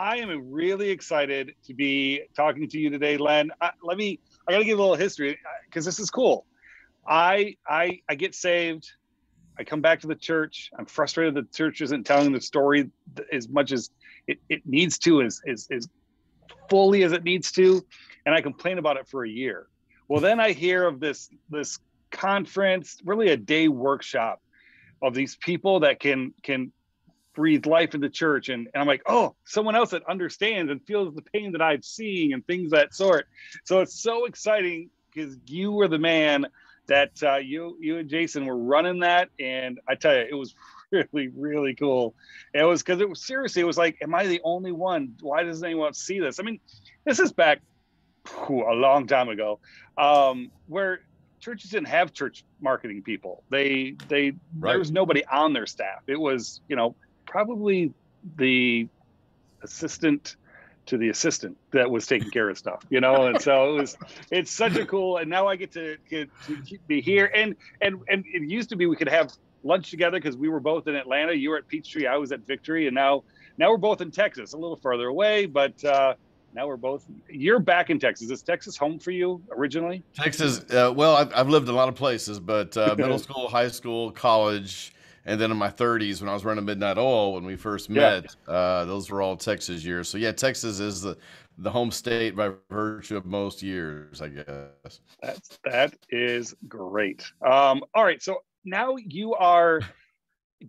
I am really excited to be talking to you today, Len. Uh, let me, I got to give a little history because uh, this is cool. I, I, I get saved. I come back to the church. I'm frustrated that the church isn't telling the story as much as it, it needs to, as, as, as fully as it needs to. And I complain about it for a year. Well, then I hear of this, this conference, really a day workshop of these people that can, can breathe life in the church. And, and I'm like, oh, someone else that understands and feels the pain that I'm seeing and things that sort. So it's so exciting because you were the man that uh, you you and Jason were running that, and I tell you, it was really really cool. It was because it was seriously, it was like, am I the only one? Why doesn't anyone see this? I mean, this is back whew, a long time ago, um, where churches didn't have church marketing people. They they right. there was nobody on their staff. It was you know probably the assistant to the assistant that was taking care of stuff, you know. And so it was, it's such a cool. And now I get to, get to be here. And and and it used to be we could have lunch together because we were both in Atlanta. You were at Peachtree, I was at Victory, and now now we're both in Texas, a little further away, but. uh now we're both you're back in texas is texas home for you originally texas uh, well I've, I've lived a lot of places but uh, middle school high school college and then in my 30s when I was running Midnight Oil when we first met, yeah. uh, those were all Texas years. So yeah, Texas is the the home state by virtue of most years, I guess. That's that is great. Um, all right, so now you are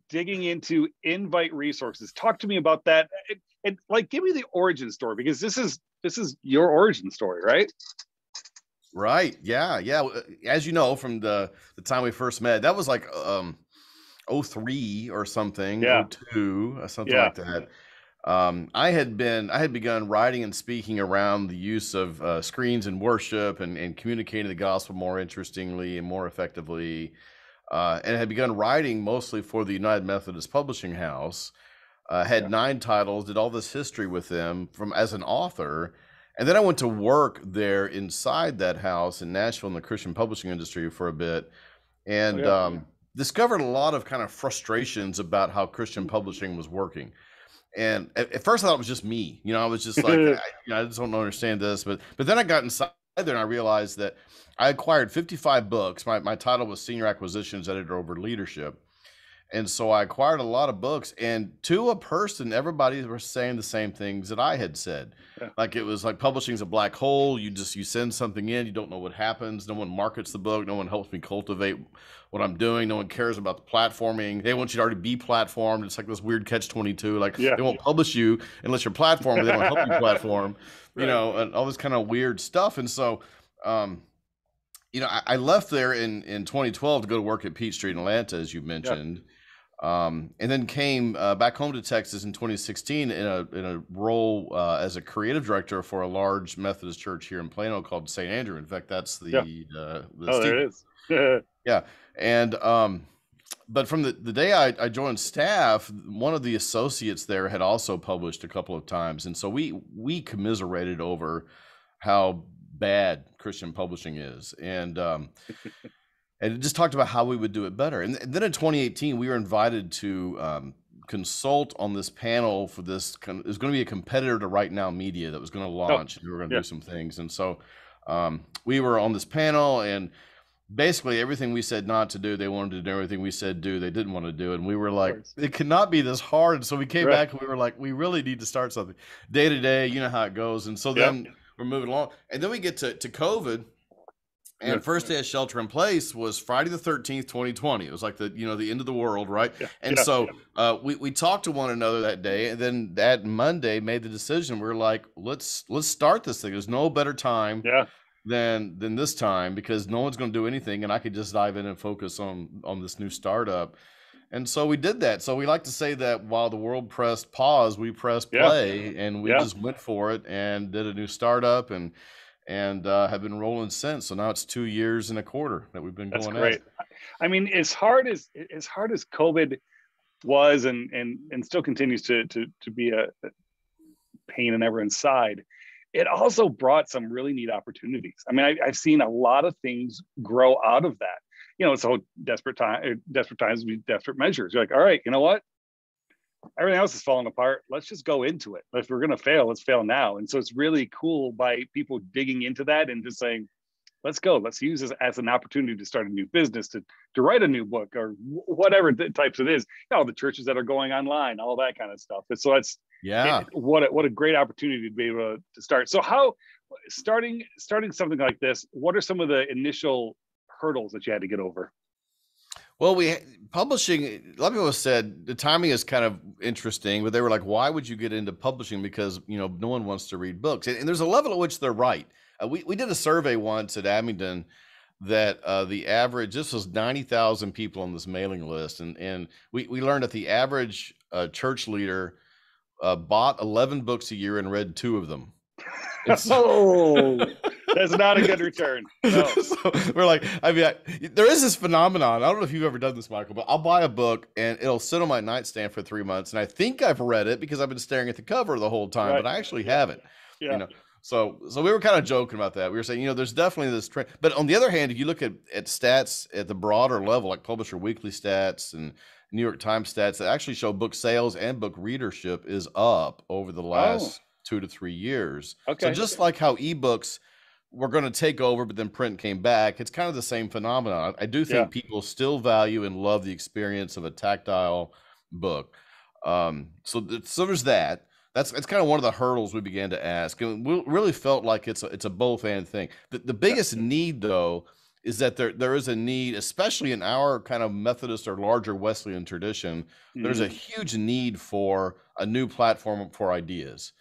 digging into invite resources. Talk to me about that, and, and like give me the origin story because this is this is your origin story, right? Right. Yeah. Yeah. As you know from the the time we first met, that was like um 03 or something, yeah. 02, uh, something yeah. like that. Um, I had been, I had begun writing and speaking around the use of uh, screens in worship and, and communicating the gospel more interestingly and more effectively. Uh, and had begun writing mostly for the United Methodist Publishing House. Uh, had yeah. nine titles, did all this history with them from as an author, and then I went to work there inside that house in Nashville in the Christian publishing industry for a bit, and oh, yeah. um, discovered a lot of kind of frustrations about how Christian publishing was working. And at, at first, I thought it was just me. You know, I was just like, I, you know, I just don't understand this. But but then I got inside there and I realized that I acquired 55 books. My my title was Senior Acquisitions Editor over Leadership. And so I acquired a lot of books, and to a person, everybody was saying the same things that I had said. Yeah. Like it was like publishing's a black hole. You just you send something in, you don't know what happens. No one markets the book. No one helps me cultivate what I'm doing. No one cares about the platforming. They want you to already be platformed. It's like this weird catch twenty two. Like yeah. they won't publish you unless you're platformed. they don't help you platform. Right. You know, and all this kind of weird stuff. And so. um you know, I, I left there in, in 2012 to go to work at Peachtree in Atlanta, as you mentioned. Um, and then came uh, back home to Texas in 2016 in a in a role uh, as a creative director for a large Methodist church here in Plano called St. Andrew. In fact, that's the, yeah. uh, the oh, there it is. yeah, and um, but from the, the day I, I joined staff, one of the associates there had also published a couple of times, and so we we commiserated over how bad Christian publishing is, and um, and it just talked about how we would do it better. And, then in 2018, we were invited to um, consult on this panel for this. It was going to be a competitor to Right Now Media that was going to oh, launch. Oh, and we were going to yeah. do some things, and so um, we were on this panel and basically everything we said not to do they wanted to do everything we said do they didn't want to do and we were like it cannot be this hard And so we came right. back and we were like we really need to start something day to day you know how it goes and so then we're moving along and then we get to, to covid and yeah. first day of shelter in place was Friday the 13th, 2020. It was like the, you know, the end of the world, right? Yeah. And yeah. so uh, we, we talked to one another that day. And then that Monday made the decision. We are like, let's let's start this thing. There's no better time yeah. than than this time because no one's going to do anything. And I could just dive in and focus on on this new startup. And so we did that. So we like to say that while the world pressed pause, we pressed play and we just went for it and did a new startup and and uh, have been rolling since. So now it's two years and a quarter that we've been That's going. Great. At. I mean, as hard as as hard as COVID was, and and and still continues to to to be a pain in everyone's side, it also brought some really neat opportunities. I mean, I, have seen a lot of things grow out of that. You know, it's a so desperate time, desperate times be desperate measures. You're like, all right, you know what? Everything else is falling apart. Let's just go into it. If we're going to fail, let's fail now. And so it's really cool by people digging into that and just saying, let's go. Let's use this as an opportunity to start a new business, to, to write a new book or whatever the types it is. You know, the churches that are going online, all that kind of stuff. And so that's, yeah, it, what, a, what a great opportunity to be able to, to start. So how, starting, starting something like this, what are some of the initial hurdles that you had to get over? Well, we publishing. A lot of people said the timing is kind of interesting, but they were like, "Why would you get into publishing? Because you know no one wants to read books." And, and there's a level at which they're right. Uh, we we did a survey once at Abingdon that uh, the average this was ninety thousand people on this mailing list, and and we we learned that the average uh, church leader uh, bought eleven books a year and read two of them. oh, that's not a good return. No. so we're like, I mean, I, there is this phenomenon. I don't know if you've ever done this, Michael, but I'll buy a book and it'll sit on my nightstand for three months, and I think I've read it because I've been staring at the cover the whole time, right. but I actually haven't. Yeah. You know, so so we were kind of joking about that. We were saying, you know, there's definitely this trend. But on the other hand, if you look at at stats at the broader level, like Publisher Weekly stats and New York Times stats that actually show book sales and book readership is up over the oh. last oh. two to three years. Okay. So just like how ebooks were going to take over, but then print came back, it's kind of the same phenomenon. I do think yeah. people still value and love the experience of a tactile book. Um, so, so there's that that's that's kind of one of the hurdles we began to ask, and we really felt like it's a, it's a both and thing. The, the biggest yeah. need though is that there there is a need, especially in our kind of Methodist or larger Wesleyan tradition. Mm-hmm. There's a mm-hmm. huge need for a new platform for ideas.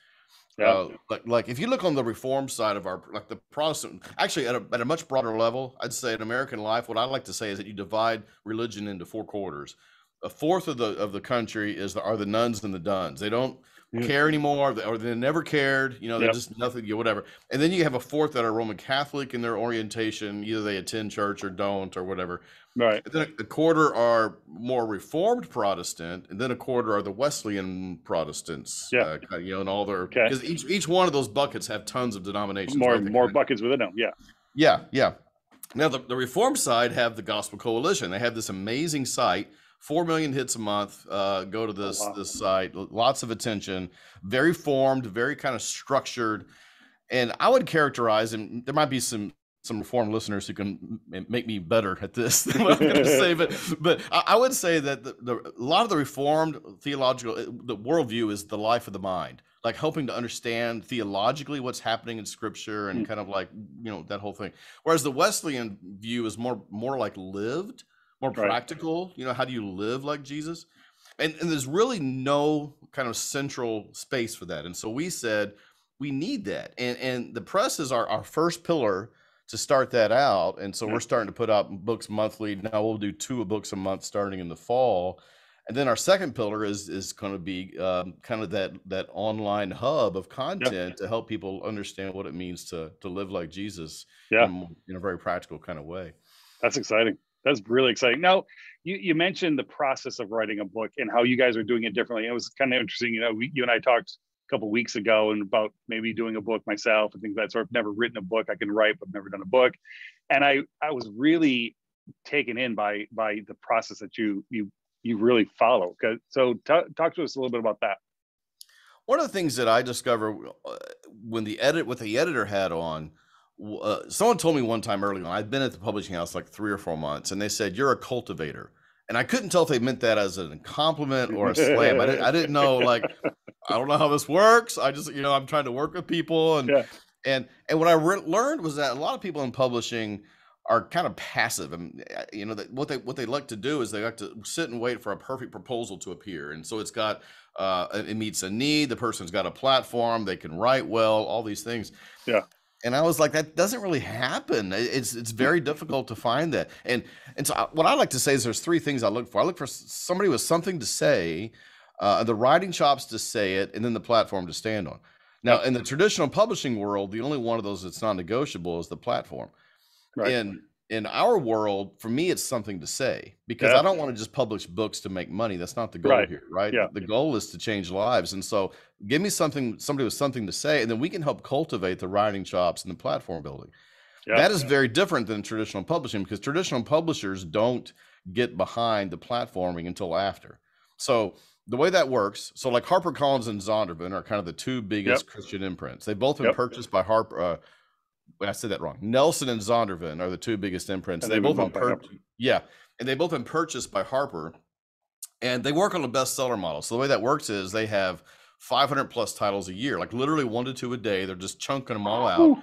Yeah. Uh, like, like if you look on the reform side of our like the Protestant, actually at a, at a much broader level, I'd say in American life, what I like to say is that you divide religion into four quarters. A fourth of the of the country is the, are the nones and the dones. They don't yeah. care anymore, or they never cared. You know, they're yep. just nothing, you know, whatever. And then you have a fourth that are Roman Catholic in their orientation. Either they attend church or don't, or whatever. Right. And then a quarter are more Reformed Protestant, and then a quarter are the Wesleyan Protestants. Yeah. Uh, you know, and all their because okay. each each one of those buckets have tons of denominations. More right? more buckets within them. Yeah. Yeah, yeah. Now the, the Reform side have the Gospel Coalition. They have this amazing site four million hits a month. Uh, go to this oh, wow. this site. Lots of attention. Very formed. Very kind of structured. And I would characterize, and there might be some some reform listeners who can make me better at this than what I'm going to say, but but I would say that the, the, a lot of the reformed theological uh, the worldview is the life of the mind, like helping to understand theologically what's happening in Scripture and mm. kind of like you know that whole thing. Whereas the Wesleyan view is more more like lived, more right. practical. You know, how do you live like Jesus? And, and there's really no kind of central space for that. And so we said we need that. And and the press is our, our first pillar to start that out. And so we're starting to put out books monthly. Now we'll do two books a month starting in the fall. And then our second pillar is is going to be um, kind of that that online hub of content yep. to help people understand what it means to to live like Jesus yeah. in, in a very practical kind of way. That's exciting that's really exciting. Now, you, you mentioned the process of writing a book and how you guys are doing it differently. It was kind of interesting. You know, we, you and I talked a couple weeks ago and about maybe doing a book myself and things like that sort. I've never written a book. I can write, but I've never done a book. And I I was really taken in by by the process that you you you really follow. So t- talk to us a little bit about that. One of the things that I discovered uh, when the edit with the editor hat on uh, someone told me one time early on, I'd been at the publishing house like three or four months, and they said, You're a cultivator. And I couldn't tell if they meant that as a compliment or a slam. I, didn't, I didn't know, like, I don't know how this works. I just, you know, I'm trying to work with people. And, yeah. and, and what I re- learned was that a lot of people in publishing are kind of passive and uh, you know what they what they like to do is they like to sit and wait for a perfect proposal to appear and so it's got uh it meets a need the person's got a platform they can write well all these things yeah and I was like, that doesn't really happen. It's it's very difficult to find that. And and so I, what I like to say is there's three things I look for. I look for somebody with something to say, uh, the writing chops to say it, and then the platform to stand on. Now, in the traditional publishing world, the only one of those that's non-negotiable is the platform. Right. And in our world, for me, it's something to say because yeah. I don't want to just publish books to make money. That's not the goal right. here, right? Yeah. The goal is to change lives. And so give me something, somebody with something to say, and then we can help cultivate the writing chops and the platform building. Yeah. That is very different than traditional publishing because traditional publishers don't get behind the platforming until after. So the way that works, so like HarperCollins and Zondervan are kind of the two biggest yep. Christian imprints. They've both been yep. purchased by Harper. Uh, I said that wrong. Nelson and Zondervan are the two biggest imprints. And they both been pur- yeah, and they both been purchased by Harper, and they work on a bestseller model. So the way that works is they have 500 plus titles a year, like literally one to two a day. They're just chunking them all out,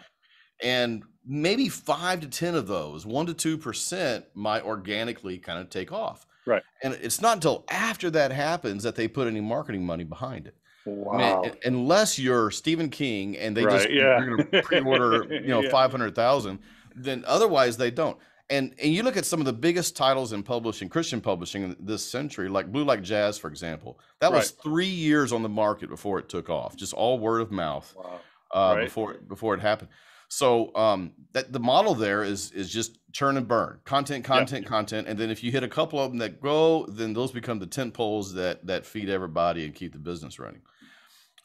and maybe five to ten of those, one to two percent, might organically kind of take off. Right. And it's not until after that happens that they put any marketing money behind it. Wow. I mean, unless you're Stephen King and they right, just yeah. pre-order, you know, yeah. five hundred thousand, then otherwise they don't. And and you look at some of the biggest titles in publishing, Christian publishing in this century, like Blue Like Jazz, for example. That right. was three years on the market before it took off, just all word of mouth. Wow. Uh, right. before before it happened. So um, that the model there is is just churn and burn, content, content, yeah. content, and then if you hit a couple of them that grow, then those become the tent poles that that feed everybody and keep the business running.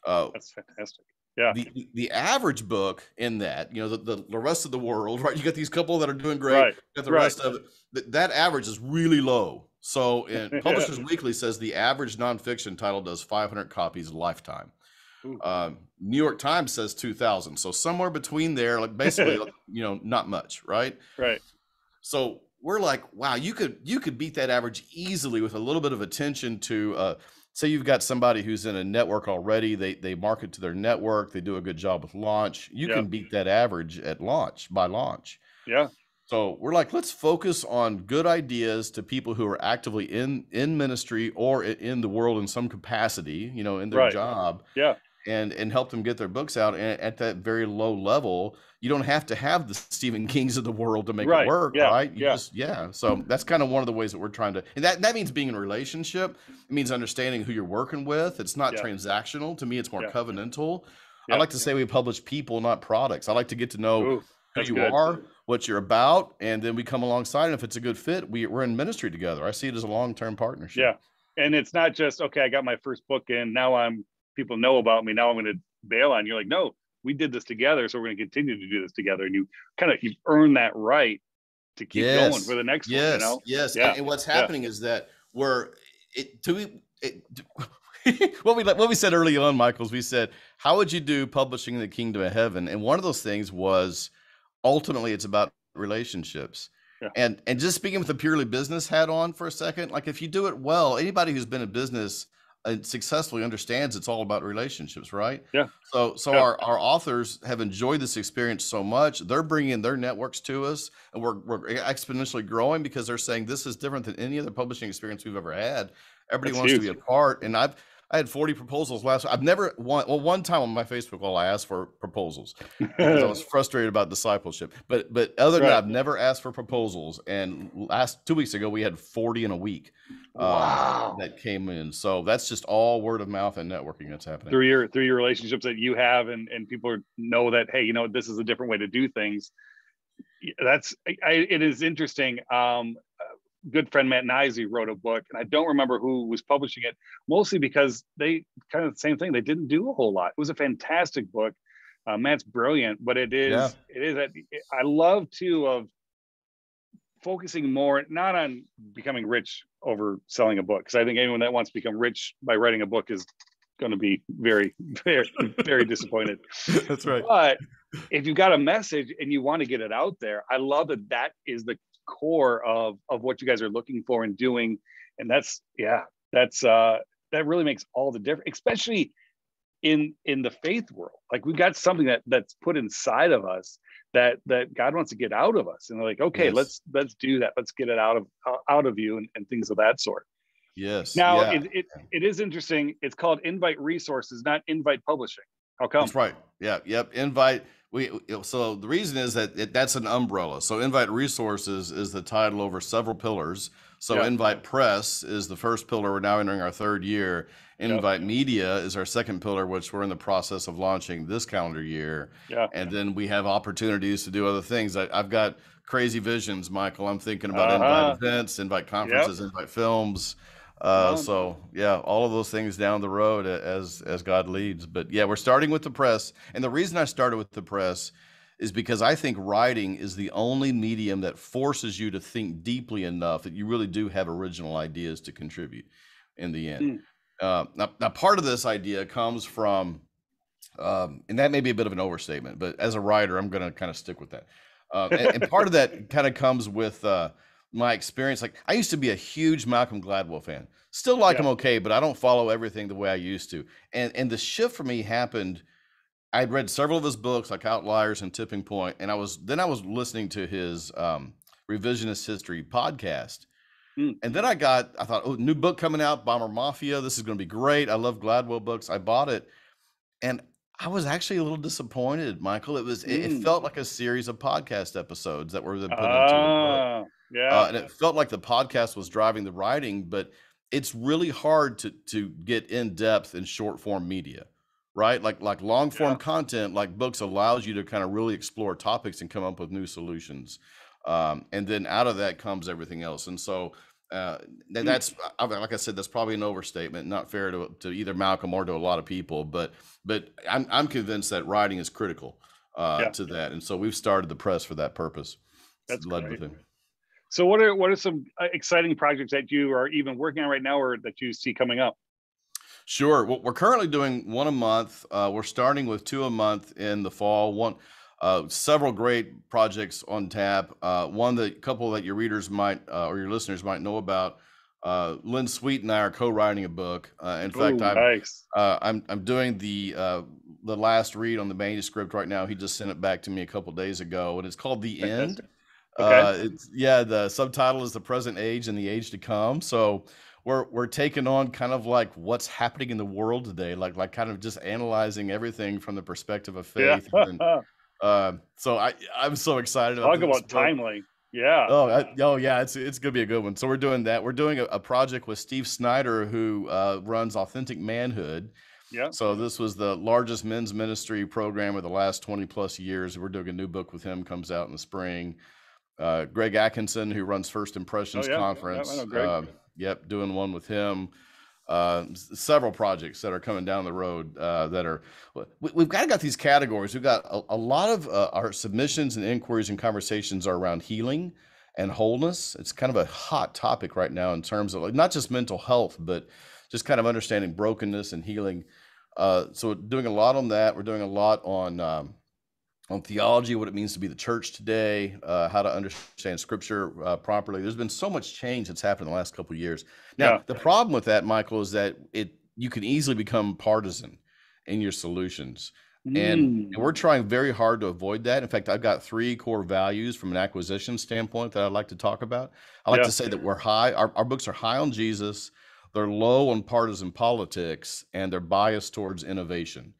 Uh, That's fantastic. Yeah. The the average book in that, you know, the, the, the rest of the world, right? You got these couple that are doing great. Right. Got the right. rest of it. That, that average is really low. So, in Publishers yeah. Weekly says the average nonfiction title does 500 copies lifetime. Um, New York Times says 2,000. So somewhere between there, like basically, you know, not much, right? Right. So we're like, wow, you could you could beat that average easily with a little bit of attention to. Uh, say you've got somebody who's in a network already. They they market to their network. They do a good job with launch. You yeah. can beat that average at launch by launch. Yeah. So we're like, let's focus on good ideas to people who are actively in in ministry or in the world in some capacity, you know, in their right. job. Yeah and and help them get their books out and at that very low level you don't have to have the stephen kings of the world to make right. it work yeah. right you yeah. Just, yeah so that's kind of one of the ways that we're trying to and that that means being in a relationship it means understanding who you're working with it's not yeah. transactional to me it's more yeah. covenantal i like to say we publish people not products i like to get to know Ooh, who you good. are what you're about and then we come alongside and if it's a good fit we, we're in ministry together i see it as a long-term partnership yeah and it's not just okay i got my first book in now i'm people know about me now i'm going to bail on you're like no we did this together so we're going to continue to do this together and you kind of you've earned that right to keep yes. going for the next yes. one you know yes yeah. and what's happening yeah. is that we're it to it, what we what we said early on michaels we said how would you do publishing the kingdom of heaven and one of those things was ultimately it's about relationships yeah. and and just speaking with a purely business hat on for a second like if you do it well anybody who's been in business and successfully understands it's all about relationships, right? Yeah. So, so yeah. our, our authors have enjoyed this experience so much. They're bringing their networks to us, and we're, we're exponentially growing because they're saying this is different than any other publishing experience we've ever had. Everybody That's wants huge. to be a part, and I've I had 40 proposals last. I've never one. Well, one time on my Facebook wall, I asked for proposals because I was frustrated about discipleship. But but other than right. that, I've never asked for proposals. And last two weeks ago, we had 40 in a week. Um, wow. Um, that came in. So that's just all word of mouth and networking that's happening through your through your relationships that you have, and and people know that hey, you know, this is a different way to do things. That's I, it is interesting. Um, good friend Matt Neisey wrote a book, and I don't remember who was publishing it, mostly because they kind of the same thing. They didn't do a whole lot. It was a fantastic book. Uh, Matt's brilliant, but it is yeah. it is. I love too of focusing more not on becoming rich over selling a book because I think anyone that wants to become rich by writing a book is going to be very, very, very disappointed. That's right. But if you've got a message and you want to get it out there, I love that that is the core of of what you guys are looking for and doing. And that's yeah that's uh that really makes all the difference especially in in the faith world. Like we've got something that that's put inside of us that that god wants to get out of us. And they're like okay yes. let's let's do that. Let's get it out of out of you and, and things of that sort. Yes. Now yeah. it, it, it is interesting. It's called invite resources not invite publishing. How come? That's right. Yeah. Yep. Invite we so the reason is that it, that's an umbrella. So Invite Resources is the title over several pillars. So yeah. Invite Press is the first pillar. We're now entering our third year. Invite yeah. Media is our second pillar, which we're in the process of launching this calendar year. Yeah. And then we have opportunities to do other things. I, have got crazy visions, Michael. I'm thinking about uh-huh. invite events, invite conferences, yep. invite films. Uh, so yeah, all of those things down the road as as God leads. But yeah, we're starting with the press, and the reason I started with the press is because I think writing is the only medium that forces you to think deeply enough that you really do have original ideas to contribute in the end. Mm. Uh, now, now, part of this idea comes from, um, and that may be a bit of an overstatement, but as a writer, I'm going to kind of stick with that. Uh, and, and, part of that kind of comes with uh, my experience. Like I used to be a huge Malcolm Gladwell fan. Still like yeah. him okay, but I don't follow everything the way I used to. And and the shift for me happened. I'd read several of his books, like Outliers and Tipping Point, and I was then I was listening to his um, revisionist history podcast. Mm. And then I got, I thought, oh, new book coming out, Bomber Mafia. This is going to be great. I love Gladwell books. I bought it, and I was actually a little disappointed, Michael. It was, mm. it, it, hmm. felt like a series of podcast episodes that were then put into a book. Ah, yeah, uh, and it felt like the podcast was driving the writing, but it's really hard to to get in depth in short form media right like like long form yeah. content like books allows you to kind of really explore topics and come up with new solutions um, and then out of that comes everything else. And so uh, hmm. that's like I said, that's probably an overstatement, not fair to, to either Malcolm or to a lot of people, but but I'm I'm convinced that writing is critical uh, yeah. to that, and so we've started the press for that purpose. That's led great. with him. So what are what are some uh, exciting projects that you are even working on right now, or that you see coming up? Sure. Well, we're currently doing one a month. Uh, we're starting with two a month in the fall. One uh, several great projects on tap. Uh, one that couple that your readers might uh, or your listeners might know about. Uh, Len Sweet and I are co-writing a book. Uh, in fact, I'm, nice. Uh, I'm I'm doing the the last read on the manuscript right now. He just sent it back to me a couple days ago, and it's called The End. Okay. it's yeah. The subtitle is the present age and the age to come. So we're we're taking on kind of like what's happening in the world today, like like kind of just analyzing everything from the perspective of faith yeah. and, uh, so I I'm so excited. Talk about, about timely. Yeah. Oh, I, oh yeah. It's it's gonna be a good one. So we're doing that. We're doing a, a project with Steve Snyder, who uh, runs Authentic Manhood. Yeah. So this was the largest men's ministry program of the last 20 plus years. We're doing a new book with him. Comes out in the spring. Uh, Greg Atkinson, who runs First Impressions oh, yeah. Conference. Yeah, uh, yep, doing one with him uh, several projects that are coming down the road uh, that are we, have got got these categories. We've got a, a lot of uh, our submissions and inquiries and conversations are around healing and wholeness. It's kind of a hot topic right now in terms of like not just mental health, but just kind of understanding brokenness and healing. Uh, so doing a lot on that. We're doing a lot on um, on theology, what it means to be the church today, uh, how to understand scripture uh, properly. There's been so much change that's happened in the last couple of years. Now, yeah. the problem with that, Michael, is that it you can easily become partisan in your solutions. Mm. And, and, we're trying very hard to avoid that. In fact, I've got three core values from an acquisition standpoint that I'd like to talk about. I like yeah. to say that we're high, our, our books are high on Jesus, they're low on partisan politics, and they're biased towards innovation.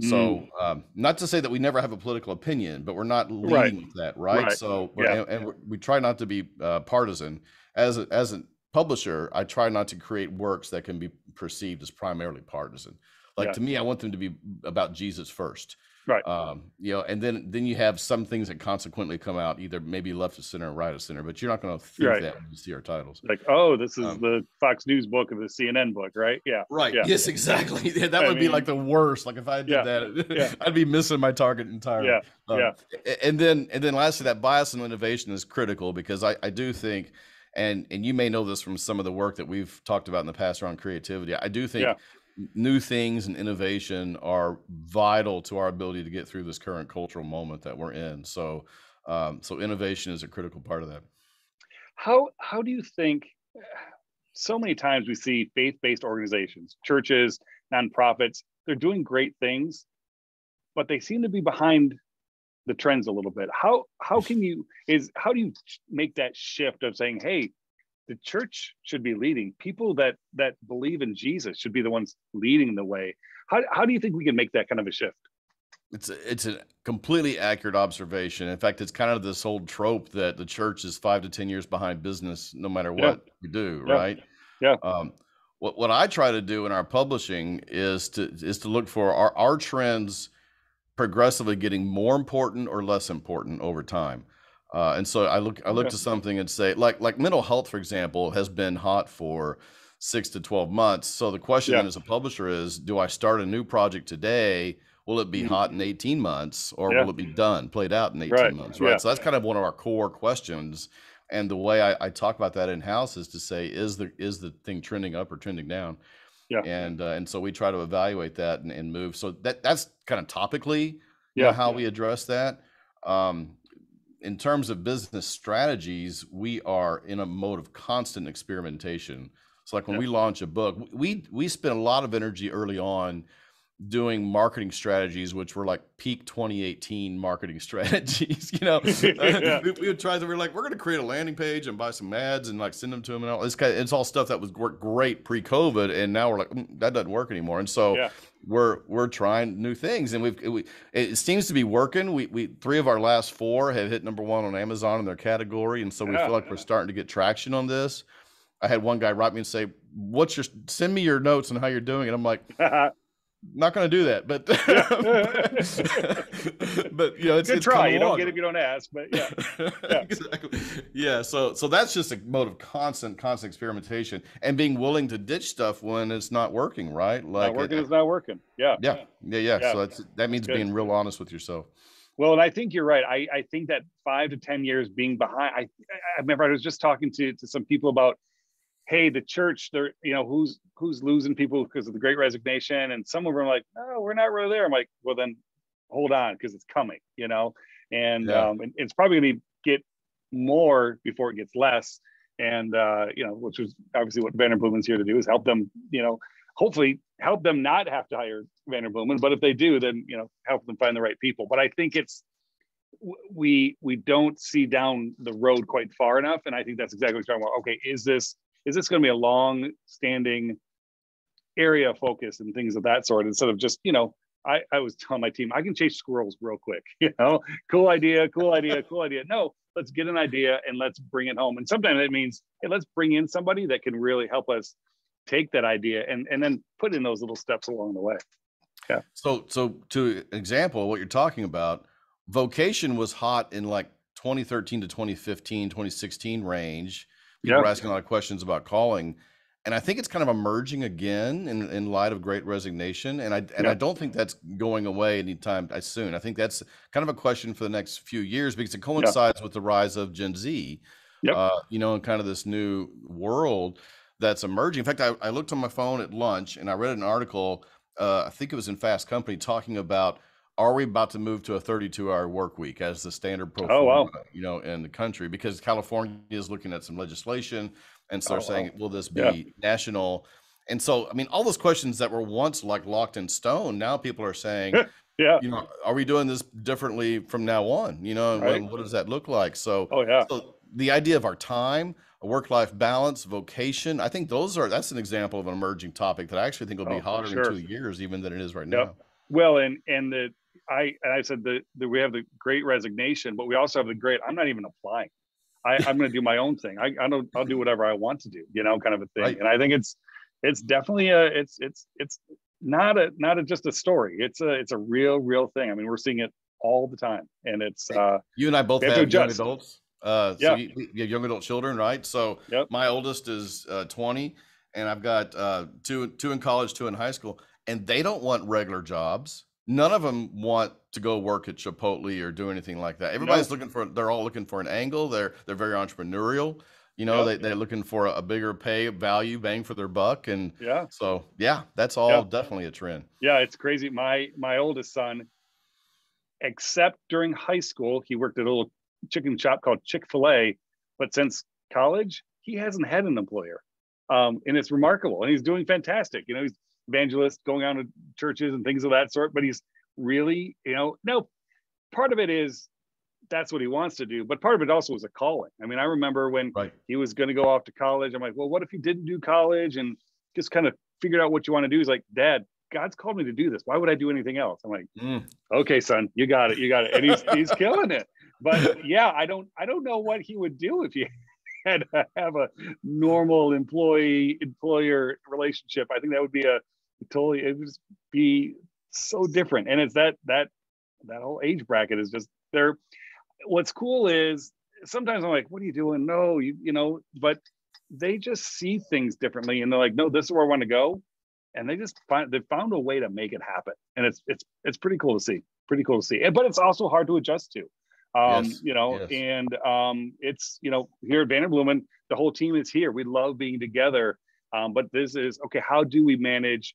So, mm. um, not to say that we never have a political opinion, but we're not leading right. with that, right? right. So, yeah. and, and we try not to be uh, partisan. As a, as a publisher, I try not to create works that can be perceived as primarily partisan. Like yeah. to me, I want them to be about Jesus first right. Um you know and then then you have some things that consequently come out either maybe left of center or right of center but you're not going to think right. that when you see our titles. Like oh this is um, the fox news book of the cnn book right? Yeah. Right. Yeah. yes exactly. Yeah, that I would mean, be like the worst. Like if i did yeah. that yeah. i'd be missing my target entirely. Yeah. Um, yeah. and then and then lastly that bias and innovation is critical because i i do think and and you may know this from some of the work that we've talked about in the past around creativity. I do think yeah new things and innovation are vital to our ability to get through this current cultural moment that we're in. So, um, so innovation is a critical part of that. How how do you think? So many times we see faith-based organizations, churches, nonprofits. They're doing great things, but they seem to be behind the trends a little bit. How how can you is how do you make that shift of saying, hey, the church should be leading. People that that believe in Jesus should be the ones leading the way. How how do you think we can make that kind of a shift? It's a, it's a completely accurate observation. In fact, it's kind of this old trope that the church is five to ten years behind business, no matter what yeah. you do, yeah. right? Yeah. Um, what what I try to do in our publishing is to is to look for our our trends progressively getting more important or less important over time. Uh, and so I look I look okay. to something and say like like mental health, for example, has been hot for six to twelve months. So the question yeah. as a publisher is, do I start a new project today? Will it be mm-hmm. hot in 18 months or yeah. will it be done, played out in 18 right. months? Right. Yeah. So that's kind of one of our core questions. And the way I, I talk about that in house is to say, is the is the thing trending up or trending down? Yeah. And uh, and so we try to evaluate that and, and move. So that that's kind of topically yeah. Know, how we address that. Um, in terms of business strategies, we are in a mode of constant experimentation. So like when yeah. we launch a book, we we spend a lot of energy early on doing marketing strategies, which were like peak 2018 marketing strategies. you know, yeah. we, we, would try to, we are like, we're going to create a landing page and buy some ads and like send them to them and all this kind of, it's all stuff that was worked great pre COVID. And now we're like, mm, that doesn't work anymore. And so yeah. we're, we're trying new things and we've, we, it seems to be working. We, we, three of our last four have hit number one on Amazon in their category. And so we yeah. feel like we're starting to get traction on this. I had one guy write me and say, "What's your send me your notes on how you're doing?" And I'm like, not going to do that, but but you know, it's, Good it's try. You don't get it if you don't ask, but yeah, yeah. exactly. Yeah. So so that's just a mode of constant constant experimentation and being willing to ditch stuff when it's not working. Right? Like not working it, is not working. Yeah. Yeah. Yeah. Yeah. yeah. So that's that means being real honest with yourself. Well, and I think you're right. I, I think that five to ten years being behind. I I remember I was just talking to to some people about hey, the church, they're, you know, who's who's losing people because of the great resignation. And some of them are like, no, we're not really there. I'm like, well, then hold on, because it's coming, you know, and yeah. um, and it's probably gonna get more before it gets less. And uh, you know, which is obviously what Vanderbloemen's here to do is help them, you know, hopefully help them not have to hire Vanderbloemen. But if they do, then you know, help them find the right people. But I think it's we we don't see down the road quite far enough. And I think that's exactly what you're talking about. Okay, is this is this going to be a long standing area of focus and things of that sort instead of just you know I, I was telling my team I can chase squirrels real quick you know? Cool idea cool idea cool idea. No let's get an idea and let's bring it home. And sometimes that means hey let's bring in somebody that can really help us take that idea and and then put in those little steps along the way. Yeah. So so to example what you're talking about vocation was hot in like 2013 to 2015 2016 range People are asking a lot of questions about calling. And I think it's kind of emerging again in, in light of great resignation. And I and. I don't think that's going away anytime soon. I think that's kind of a question for the next few years because it coincides with the rise of Gen Z. Yep. Uh, you know, and kind of this new world that's emerging. In fact, I, I looked on my phone at lunch and I read an article, uh, I think it was in Fast Company, talking about are we about to move to a 32 hour work week as the standard pro oh, wow. you know in the country because california is looking at some legislation and so they're oh, saying wow. will this be yeah. national and so i mean all those questions that were once like locked in stone now people are saying yeah you know are we doing this differently from now on you know right. what, what, does that look like so oh yeah so the idea of our time a work-life balance vocation i think those are that's an example of an emerging topic that i actually think will be oh, hotter sure. in two years even than it is right yep. now well and and the I and I said that, that we have the great resignation, but we also have the great. I'm not even applying. I, I'm going to do my own thing. I, I don't. I'll do whatever I want to do. You know, kind of a thing. Right. And I think it's it's definitely a it's it's it's not a not a, just a story. It's a it's a real real thing. I mean, we're seeing it all the time, and it's uh, you and I both have, have young adults. Uh, yeah, so you, you, have young adult children, right? So yep. my oldest is uh, 20, and I've got uh, two two in college, two in high school, and they don't want regular jobs none of them want to go work at Chipotle or do anything like that. Everybody's looking for they're all looking for an angle. They're they're very entrepreneurial. You know, they, they're looking for a, a, bigger pay value, bang for their buck. And yeah, so yeah, that's all yeah. definitely a trend. Yeah, it's crazy. My my oldest son, except during high school, he worked at a little chicken shop called Chick-fil-A, but since college, he hasn't had an employer. Um, and it's remarkable. And he's doing fantastic. You know, he's evangelist going out to churches and things of that sort but he's really you know no part of it is that's what he wants to do but part of it also was a calling. I mean i remember when right. he was going to go off to college i'm like well what if he didn't do college and just kind of figured out what you want to do? He's like dad god's called me to do this. Why would i do anything else? I'm like mm. okay son you got it you got it. And he's he's killing it. But yeah i don't i don't know what he would do if he had to have a normal employee employer relationship. I think that would be a totally it would just be so different. And it's that that that whole age bracket is just there what's cool is sometimes i'm like what are you doing? No you you know but they just see things differently and they're like no this is where i want to go. And they just find they found a way to make it happen. And it's it's it's pretty cool to see pretty cool to see. But it's also hard to adjust to um yes, you know yes. and um it's you know here at vanderbloemen the whole team is here. We love being together Um, but this is okay. How do we manage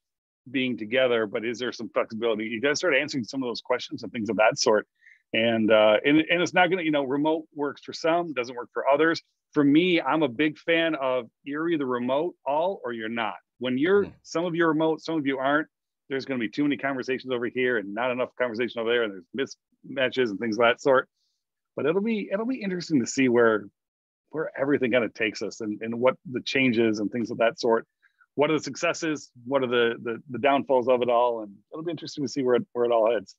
being together? But is there some flexibility? You to start answering some of those questions and things of that sort. And uh, and and it's not going to you know remote works for some, doesn't work for others. For me, I'm a big fan of you're either remote all or you're not. When you're mm. some of you are remote, some of you aren't. There's going to be too many conversations over here and not enough conversation over there, and there's mismatches and things of that sort. But it'll be it'll be interesting to see where where everything kind of takes us and, and what the changes and things of that sort. What are the successes? What are the, the the downfalls of it all? And it'll be interesting to see where it, where it all heads.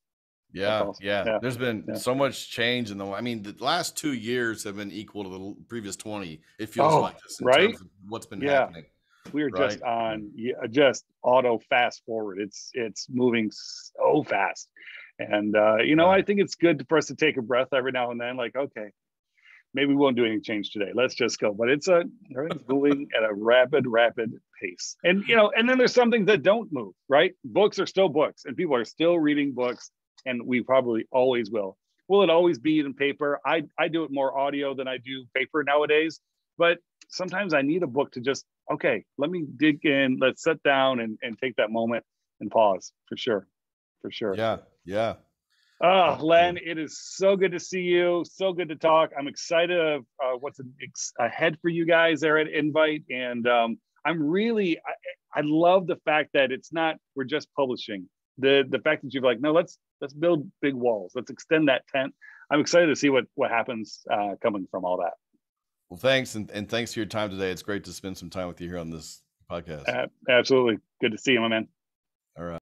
Yeah, yeah, yeah. There's been yeah. so much change in the. I mean, the last two years have been equal to the previous twenty. It feels oh, like this, right? what's been yeah. happening. We are right? just on, yeah, just auto fast forward. It's it's moving so fast, and uh, you know, I think it's good for us to take a breath every now and then. Like, okay, maybe we won't do any change today. Let's just go. But it's a everything's moving at a rapid, rapid pace. And you know, and then there's some things that don't move, right? Books are still books, and people are still reading books, and we probably always will. Will it always be in paper? I I do it more audio than I do paper nowadays. But sometimes I need a book to just okay, let me dig in, let's sit down and, and take that moment and pause for sure. For sure. Yeah. Yeah. Oh, Len, it is so good to see you. So good to talk. I'm excited of uh, what's ahead for you guys there at Invite, and um, I'm really I, I, love the fact that it's not we're just publishing. The the fact that you're like, no, let's let's build big walls. Let's extend that tent. I'm excited to see what what happens uh, coming from all that. Well, thanks, and, and thanks for your time today. It's great to spend some time with you here on this podcast. Uh, absolutely, good to see you, my man. All right.